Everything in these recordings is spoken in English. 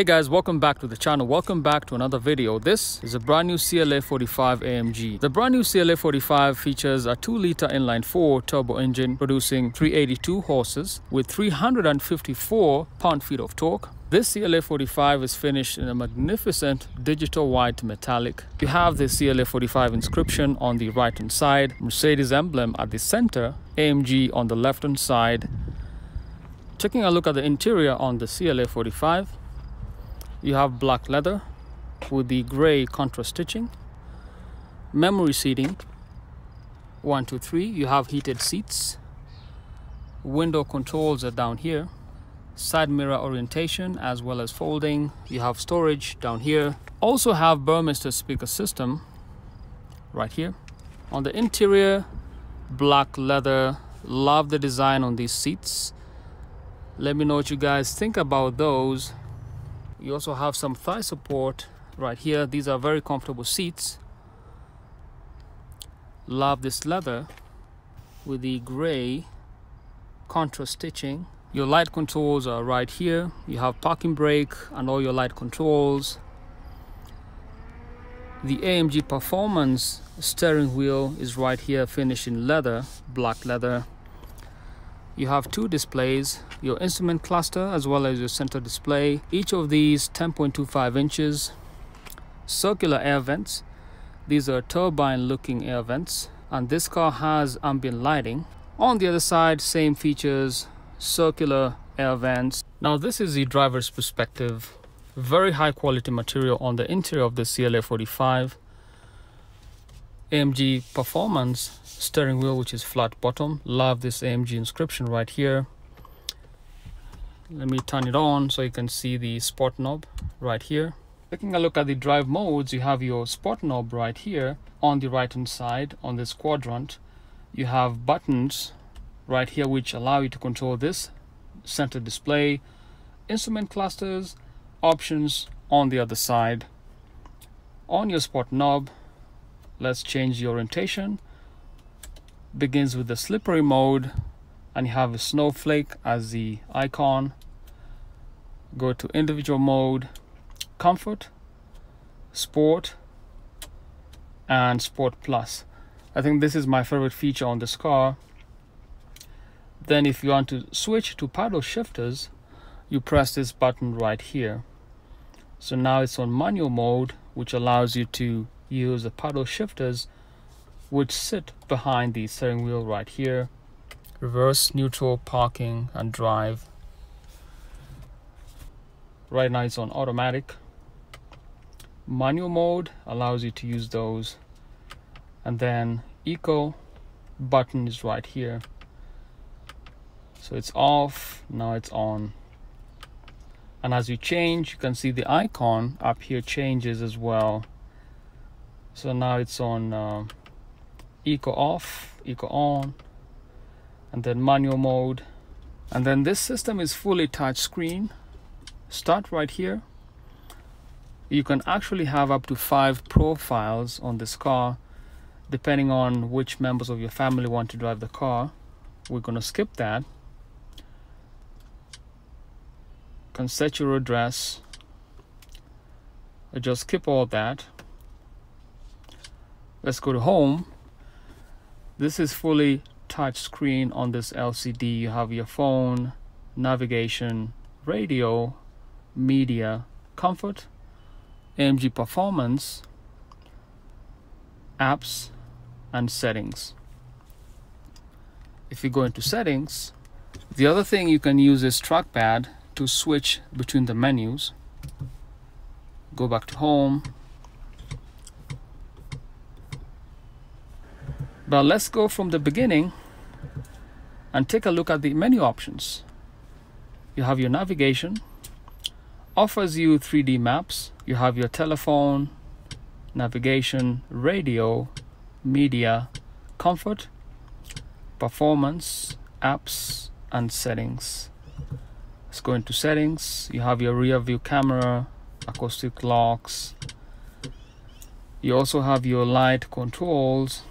Hey guys, welcome back to the channel. Welcome back to another video. This is a brand new CLA 45 AMG. The brand new CLA 45 features a 2 liter inline 4 turbo engine producing 382 horses with 354 pound-feet of torque. This CLA 45 is finished in a magnificent digital white metallic. You have the CLA 45 inscription on the right hand side, Mercedes emblem at the center, AMG on the left hand side. Taking a look at the interior on the CLA 45, you have black leather with the gray contrast stitching. Memory seating. One two three. You have heated seats. Window controls are down here. Side mirror orientation as well as folding. You have storage down here. Also have burmester speaker system right here. On the interior black leather. Love the design on these seats. Let me know what you guys think about those you also have some thigh support right here. These are very comfortable seats. Love this leather with the gray contrast stitching. Your light controls are right here. You have parking brake and all your light controls. The AMG performance steering wheel is right here finished in leather black leather you have two displays your instrument cluster as well as your center display. Each of these 10.25 inches circular air vents. These are turbine looking air vents and this car has ambient lighting. On the other side same features circular air vents. Now this is the driver's perspective. Very high quality material on the interior of the CLA 45 AMG performance steering wheel which is flat bottom. Love this AMG inscription right here. Let me turn it on so you can see the sport knob right here. Taking a look at the drive modes you have your sport knob right here. On the right hand side on this quadrant you have buttons right here which allow you to control this center display instrument clusters options on the other side. On your sport knob let's change the orientation begins with the slippery mode and you have a snowflake as the icon. Go to individual mode comfort sport and sport plus. I think this is my favorite feature on this car then if you want to switch to paddle shifters you press this button right here. So now it's on manual mode which allows you to use the paddle shifters which sit behind the steering wheel right here. Reverse neutral parking and drive. Right now it's on automatic. Manual mode allows you to use those. And then eco button is right here. So it's off now it's on. And as you change you can see the icon up here changes as well. So now it's on uh, eco off eco on and then manual mode. And then this system is fully touch screen. Start right here. You can actually have up to five profiles on this car depending on which members of your family want to drive the car. We're going to skip that. Can set your address. I just skip all that. Let's go to home this is fully touch screen on this LCD you have your phone navigation radio media comfort AMG performance apps and settings. If you go into settings the other thing you can use is trackpad to switch between the menus. Go back to home But let's go from the beginning and take a look at the menu options. You have your navigation, offers you 3D maps. You have your telephone, navigation, radio, media, comfort, performance, apps, and settings. Let's go into settings. You have your rear view camera, acoustic locks. You also have your light controls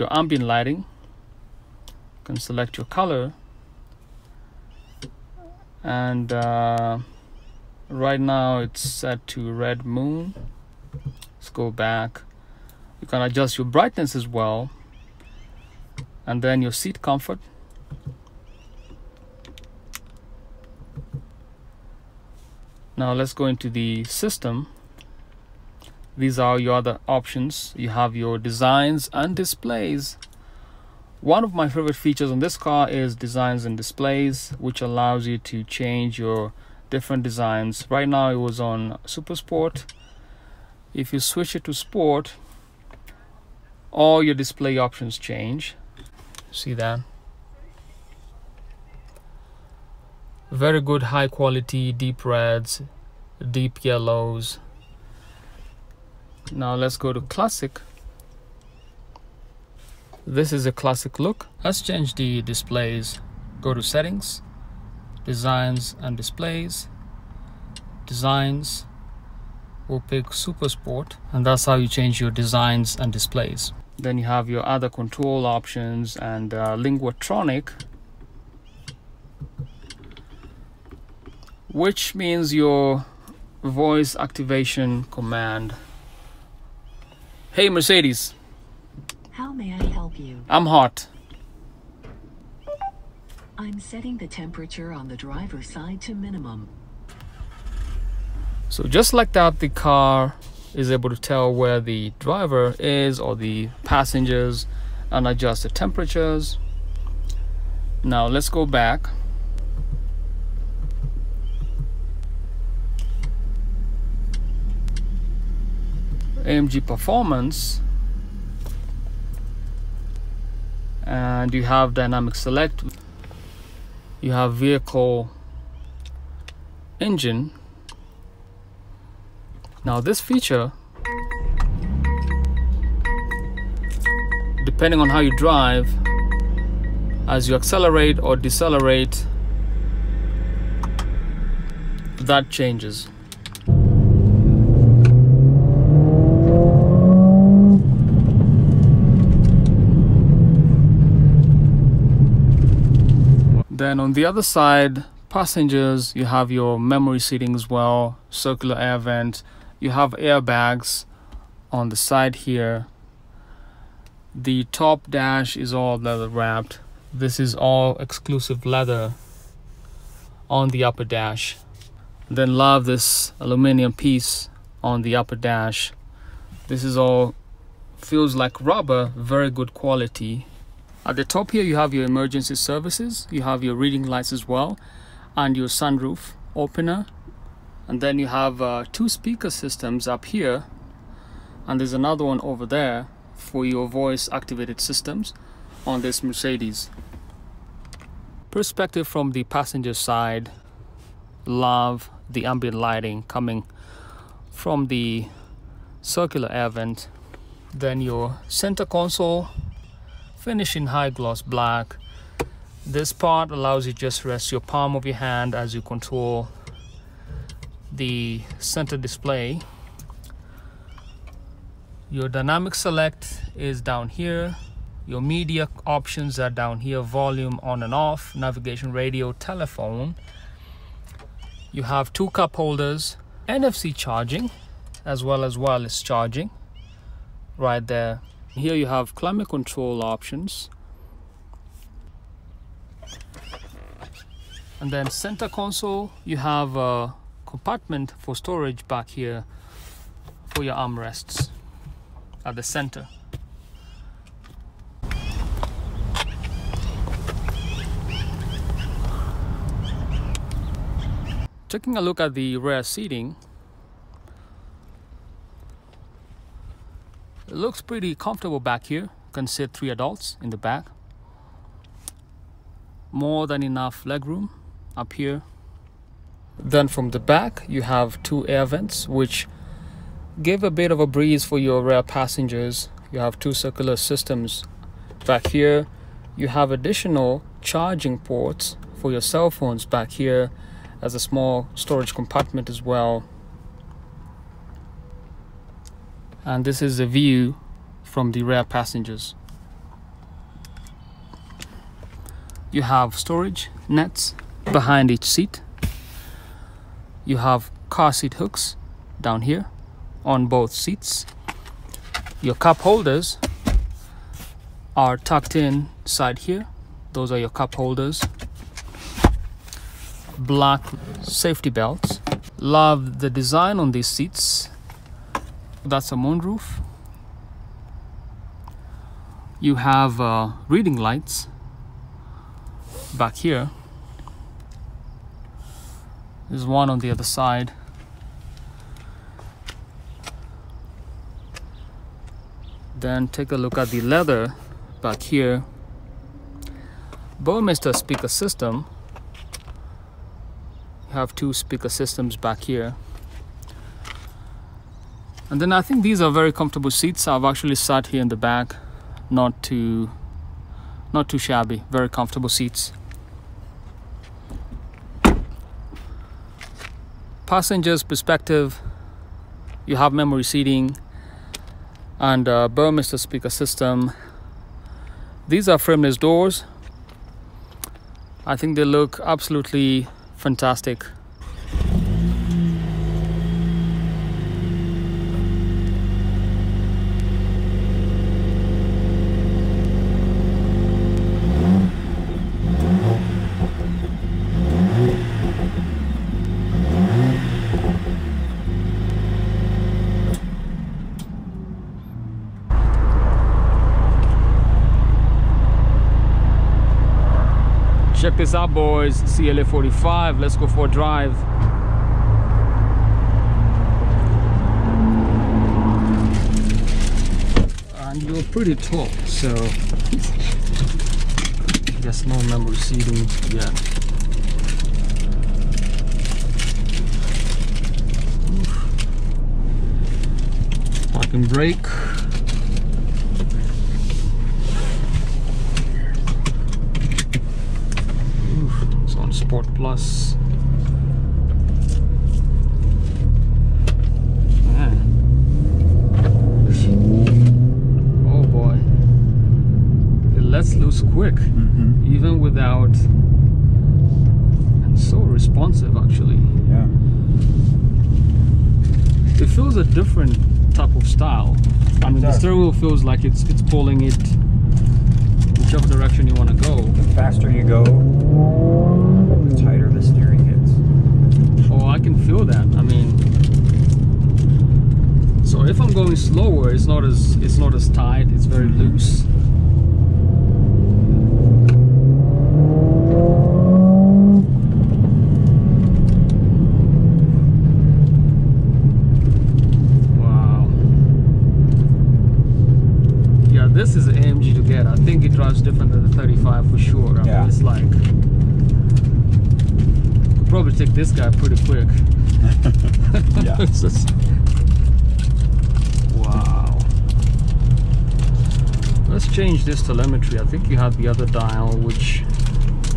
your ambient lighting. You can select your color. And uh, right now it's set to red moon. Let's go back. You can adjust your brightness as well. And then your seat comfort. Now let's go into the system these are your other options. You have your designs and displays. One of my favorite features on this car is designs and displays which allows you to change your different designs. Right now it was on super sport if you switch it to sport all your display options change. See that? Very good high quality deep reds deep yellows now let's go to classic. This is a classic look. Let's change the displays. Go to settings designs and displays. Designs. We'll pick super sport and that's how you change your designs and displays. Then you have your other control options and uh, linguatronic which means your voice activation command hey mercedes. How may i help you? I'm hot. I'm setting the temperature on the driver's side to minimum. So just like that the car is able to tell where the driver is or the passengers and adjust the temperatures. Now let's go back AMG performance. And you have dynamic select. You have vehicle engine. Now this feature, depending on how you drive, as you accelerate or decelerate, that changes. Then on the other side, passengers, you have your memory seating as well, circular air vent, you have airbags on the side here. The top dash is all leather wrapped. This is all exclusive leather on the upper dash. Then love this aluminum piece on the upper dash. This is all feels like rubber very good quality at the top here you have your emergency services. You have your reading lights as well and your sunroof opener. And then you have uh, two speaker systems up here. And there's another one over there for your voice activated systems on this Mercedes. Perspective from the passenger side. Love the ambient lighting coming from the circular air vent then your center console finish in high gloss black. This part allows you just rest your palm of your hand as you control the center display. Your dynamic select is down here. Your media options are down here. Volume on and off. Navigation radio telephone. You have two cup holders. NFC charging as well as wireless charging right there here you have climate control options and then center console you have a compartment for storage back here for your armrests at the center. Taking a look at the rear seating, it looks pretty comfortable back here. You can sit three adults in the back. More than enough legroom up here then from the back, you have two air vents, which give a bit of a breeze for your rear passengers. You have two circular systems back here. You have additional charging ports for your cell phones back here as a small storage compartment as well. And this is a view from the rear passengers. You have storage nets behind each seat you have car seat hooks down here on both seats. Your cup holders are tucked in side here. Those are your cup holders. Black safety belts. Love the design on these seats. That's a moonroof. You have uh, reading lights back here. There's one on the other side. Then take a look at the leather back here. Burmester speaker system. You have two speaker systems back here. And then I think these are very comfortable seats. I've actually sat here in the back, not too not too shabby, very comfortable seats. Passengers perspective, you have memory seating and uh, Burmester speaker system. These are frameless doors. I think they look absolutely fantastic. This out, boys. CLA 45. Let's go for a drive. And you're pretty tall, so guess no memory seating yet. Parking brake. It's on Sport Plus. Man. Oh boy. It lets loose quick, Mm-hmm. even without. And so responsive, actually. Yeah. It feels a different type of style. I mean, the steering wheel feels like it's it's pulling it whichever direction you want to go. The faster you go, the tighter the steering gets. Oh, I can feel that. I mean, so if I'm going slower, it's not as it's not as tight. It's very loose. Wow. Yeah, this is AMG to get. I think it drives different than the 35 for sure. I Yeah. mean, it's like could probably take this guy pretty quick. Yeah. It's just- wow. Let's change this telemetry. I think you have the other dial, which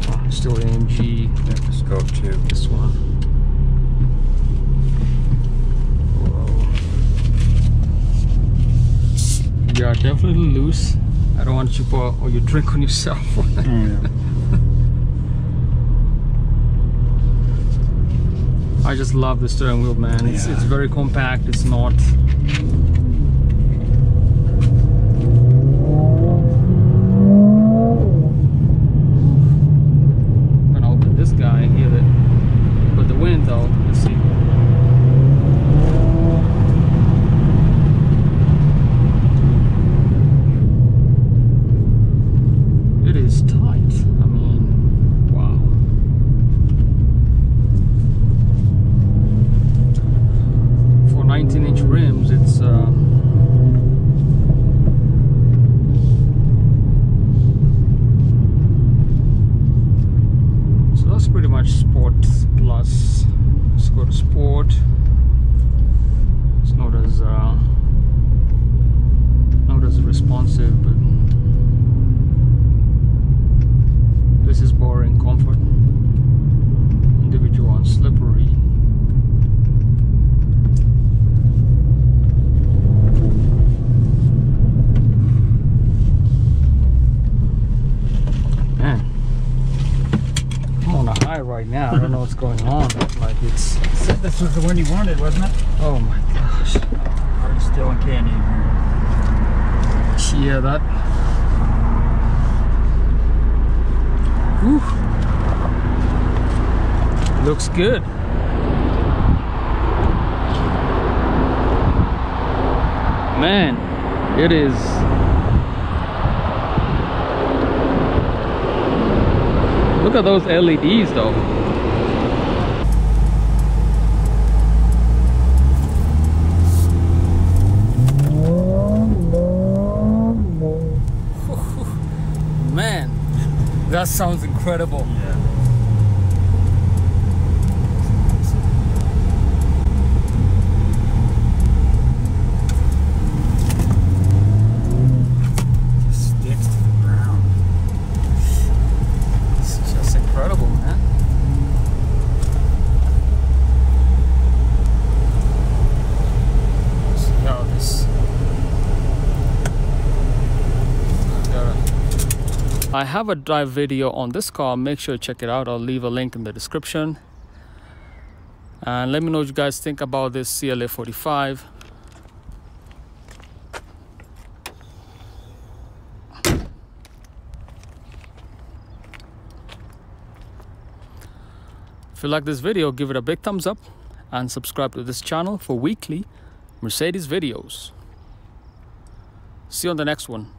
oh, still AMG. Yeah, just go to This one. Whoa. Yeah, definitely loose. I don't want you to pour all your drink on yourself. Oh, I just love the steering wheel, man. It's Yeah. it's very compact. It's not. Gonna open this guy and hear it. But the wind, though, let's see. It is tight. I mean, wow. for 19 inch rims it's uh, so that's pretty much sport plus let's go to sport it's not as uh, not as responsive but this is boring comfort individual and slippery Man, I'm on a high right now. I don't know what's going on. Like, It's This was the one you wanted, wasn't it? oh my gosh. Hard still and candy in here. Yeah, that. Whew. Looks good. Man, it is. Look at those LEDs though. Man, that sounds incredible. Yeah. Just sticks to the ground. It's just incredible, man. See how this. I have a drive video on this car. Make sure to check it out. I'll leave a link in the description. And let me know what you guys think about this CLA 45. If you like this video, give it a big thumbs up and subscribe to this channel for weekly Mercedes videos. See you on the next one.